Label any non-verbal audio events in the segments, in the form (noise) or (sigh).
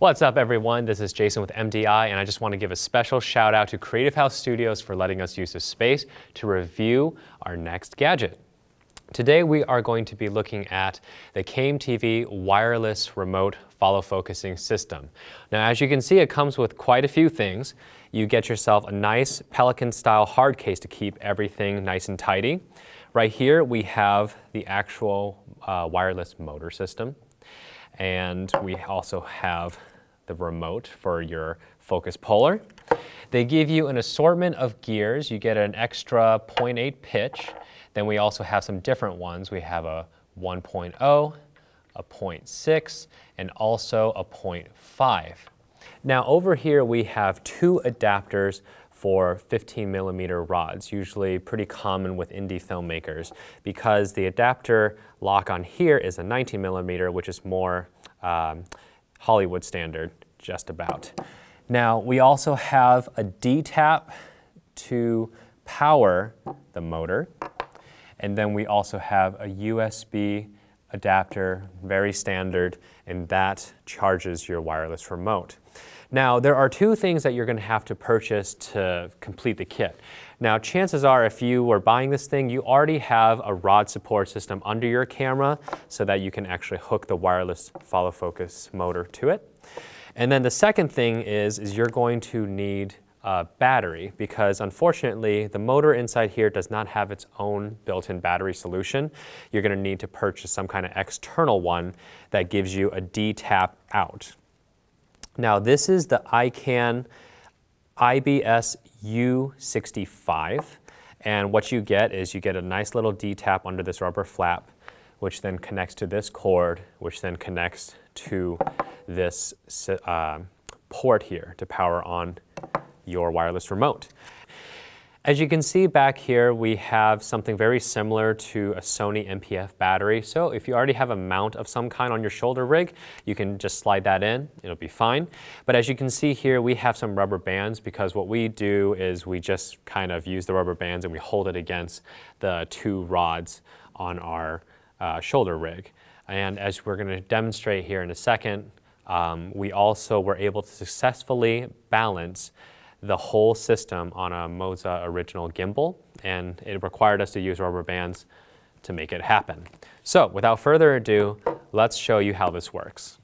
What's up everyone? This is Jason with MDI and I just want to give a special shout out to Creative House Studios for letting us use this space to review our next gadget. Today we are going to be looking at the CAME-TV wireless remote follow focusing system. Now as you can see it comes with quite a few things. You get yourself a nice Pelican style hard case to keep everything nice and tidy. Right here we have the actual uh, wireless motor system and we also have the remote for your focus puller. They give you an assortment of gears. You get an extra 0.8 pitch. Then we also have some different ones. We have a 1.0, a 0.6, and also a 0.5. Now over here we have two adapters for 15 millimeter rods, usually pretty common with indie filmmakers because the adapter lock on here is a 19 millimeter, which is more um, Hollywood standard, just about. Now, we also have a D-tap to power the motor. And then we also have a USB adapter, very standard, and that charges your wireless remote. Now, there are two things that you're going to have to purchase to complete the kit. Now, chances are if you were buying this thing, you already have a rod support system under your camera so that you can actually hook the wireless follow focus motor to it. And then the second thing is, is you're going to need a battery because unfortunately the motor inside here does not have its own built-in battery solution. You're going to need to purchase some kind of external one that gives you a D-tap out. Now this is the ikan IBS U65 and what you get is you get a nice little D-tap under this rubber flap which then connects to this cord which then connects to this uh, port here to power on your wireless remote. As you can see back here, we have something very similar to a Sony NP-F battery. So if you already have a mount of some kind on your shoulder rig, you can just slide that in, it'll be fine. But as you can see here, we have some rubber bands because what we do is we just kind of use the rubber bands and we hold it against the two rods on our uh, shoulder rig. And as we're gonna demonstrate here in a second, um, we also were able to successfully balance the whole system on a Moza original gimbal, and it required us to use rubber bands to make it happen. So without further ado, let's show you how this works.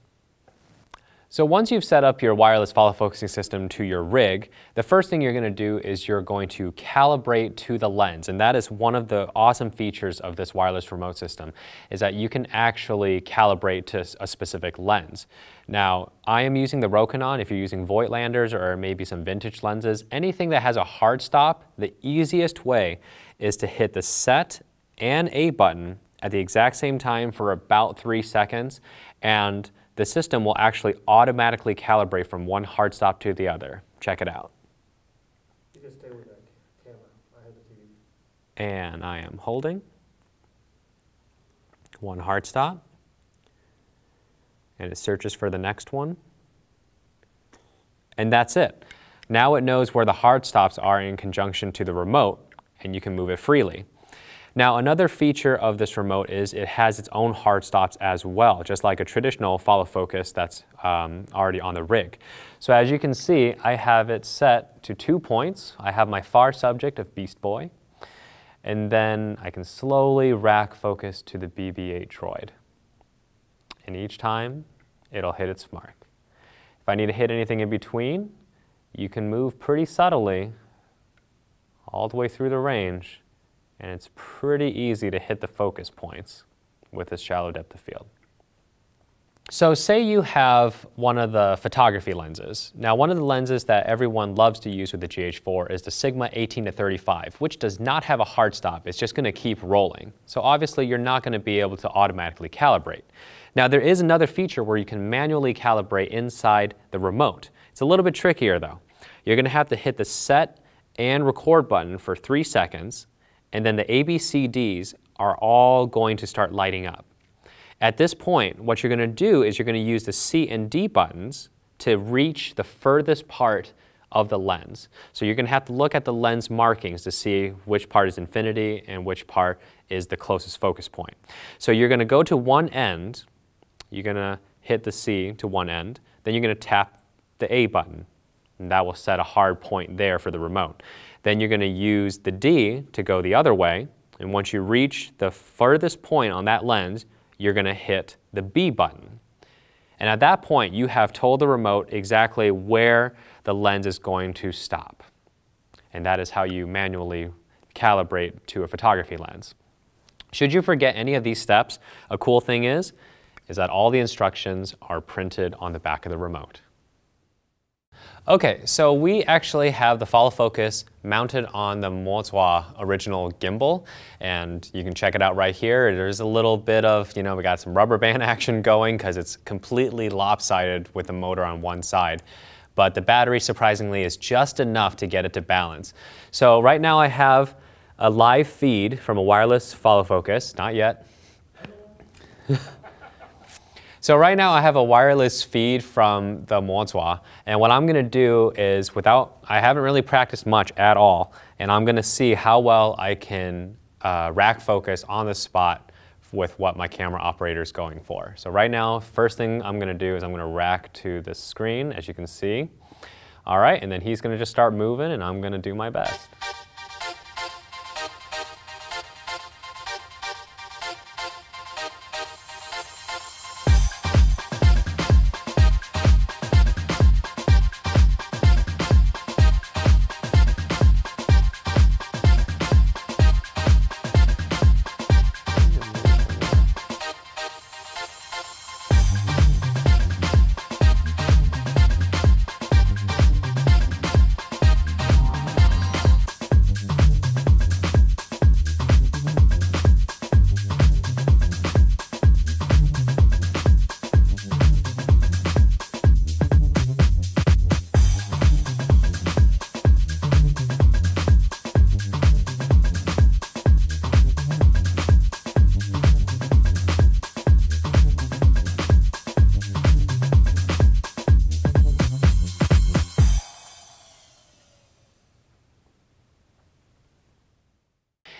So once you've set up your wireless follow focusing system to your rig, the first thing you're going to do is you're going to calibrate to the lens. And that is one of the awesome features of this wireless remote system, is that you can actually calibrate to a specific lens. Now, I am using the Rokinon. If you're using Voigtlanders or maybe some vintage lenses, anything that has a hard stop, the easiest way is to hit the set and A button at the exact same time for about three seconds. And the system will actually automatically calibrate from one hard stop to the other. Check it out. You can stay with that camera. I have the TV. And I am holding one hard stop. And it searches for the next one. And that's it. Now it knows where the hard stops are in conjunction to the remote, and you can move it freely. Now another feature of this remote is it has its own hard stops as well, just like a traditional follow focus that's um, already on the rig. So as you can see, I have it set to two points. I have my far subject of Beast Boy, and then I can slowly rack focus to the BB-8 droid. And each time, it'll hit its mark. If I need to hit anything in between, you can move pretty subtly all the way through the range and it's pretty easy to hit the focus points with this shallow depth of field. So say you have one of the photography lenses. Now one of the lenses that everyone loves to use with the GH4 is the Sigma 18 to 35, which does not have a hard stop. It's just going to keep rolling. So obviously you're not going to be able to automatically calibrate. Now there is another feature where you can manually calibrate inside the remote. It's a little bit trickier though. You're going to have to hit the set and record button for three seconds and then the ABCDs are all going to start lighting up. At this point, what you're going to do is you're going to use the C and D buttons to reach the furthest part of the lens. So you're going to have to look at the lens markings to see which part is infinity and which part is the closest focus point. So you're going to go to one end, you're going to hit the C to one end, then you're going to tap the A button. And that will set a hard point there for the remote. Then you're going to use the D to go the other way. And once you reach the furthest point on that lens, you're going to hit the B button. And at that point, you have told the remote exactly where the lens is going to stop. And that is how you manually calibrate to a photography lens. Should you forget any of these steps, a cool thing is, is that all the instructions are printed on the back of the remote. Okay, so we actually have the follow focus mounted on the Moza original gimbal, and you can check it out right here. There's a little bit of, you know, we got some rubber band (laughs) action going because it's completely lopsided with the motor on one side. But the battery, surprisingly, is just enough to get it to balance. So right now I have a live feed from a wireless follow focus, not yet. (laughs) so right now I have a wireless feed from the Moza, and what I'm gonna do is without, I haven't really practiced much at all, and I'm gonna see how well I can uh, rack focus on the spot with what my camera operator is going for. So right now, first thing I'm gonna do is I'm gonna rack to the screen, as you can see. All right, and then he's gonna just start moving and I'm gonna do my best.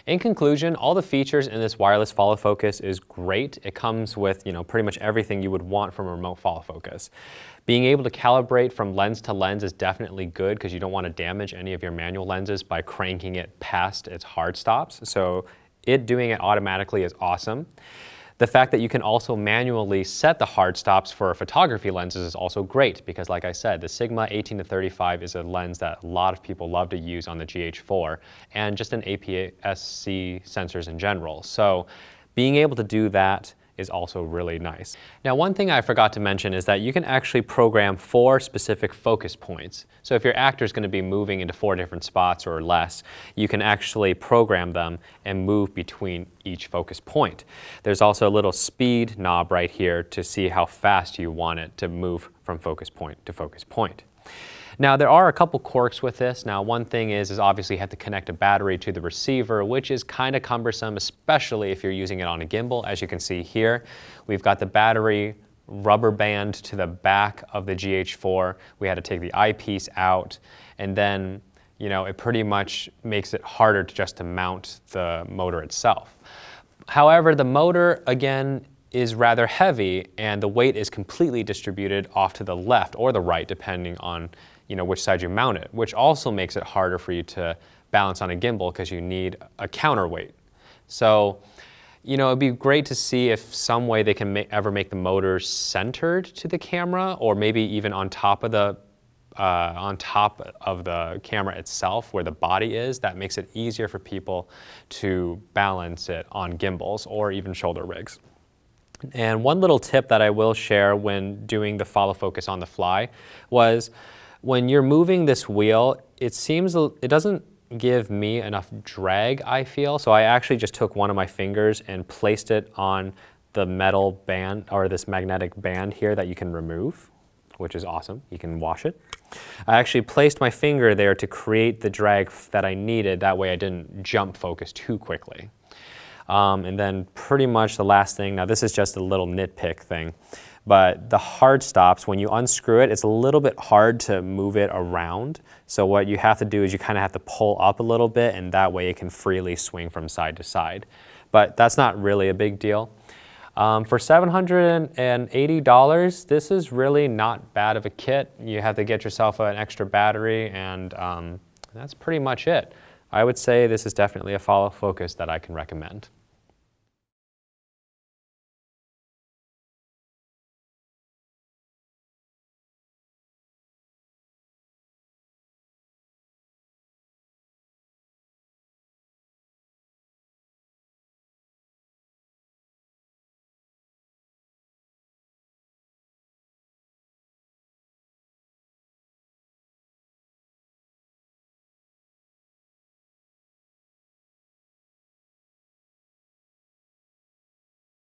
In conclusion, all the features in this wireless follow focus is great. It comes with you know, pretty much everything you would want from a remote follow focus. Being able to calibrate from lens to lens is definitely good because you don't want to damage any of your manual lenses by cranking it past its hard stops. So it doing it automatically is awesome. The fact that you can also manually set the hard stops for photography lenses is also great because like I said, the Sigma 18 to 35 is a lens that a lot of people love to use on the GH4 and just in APS-C sensors in general. So being able to do that is also really nice. Now one thing I forgot to mention is that you can actually program four specific focus points. So if your actor is going to be moving into four different spots or less, you can actually program them and move between each focus point. There's also a little speed knob right here to see how fast you want it to move from focus point to focus point. Now there are a couple quirks with this. Now one thing is, is obviously you have to connect a battery to the receiver, which is kind of cumbersome, especially if you're using it on a gimbal. As you can see here, we've got the battery rubber band to the back of the GH4. We had to take the eyepiece out and then you know, it pretty much makes it harder to just to mount the motor itself. However, the motor, again, is rather heavy and the weight is completely distributed off to the left or the right, depending on you know, which side you mount it, which also makes it harder for you to balance on a gimbal because you need a counterweight. So, you know, it'd be great to see if some way they can ma ever make the motors centered to the camera or maybe even on top of the uh, on top of the camera itself where the body is, that makes it easier for people to balance it on gimbals or even shoulder rigs. And one little tip that I will share when doing the follow focus on the fly was when you're moving this wheel, it seems, it doesn't give me enough drag, I feel. So I actually just took one of my fingers and placed it on the metal band or this magnetic band here that you can remove, which is awesome. You can wash it. I actually placed my finger there to create the drag that I needed. That way I didn't jump focus too quickly. Um, and then pretty much the last thing, now this is just a little nitpick thing. But the hard stops, when you unscrew it, it's a little bit hard to move it around. So what you have to do is you kind of have to pull up a little bit and that way it can freely swing from side to side. But that's not really a big deal. Um, for $780, this is really not bad of a kit. You have to get yourself an extra battery and um, that's pretty much it. I would say this is definitely a follow focus that I can recommend.